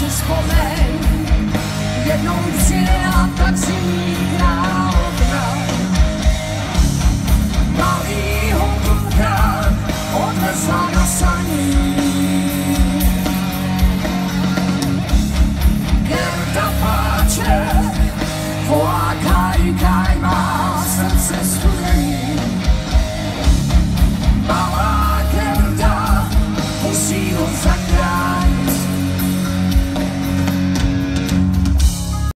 Dices comer, que no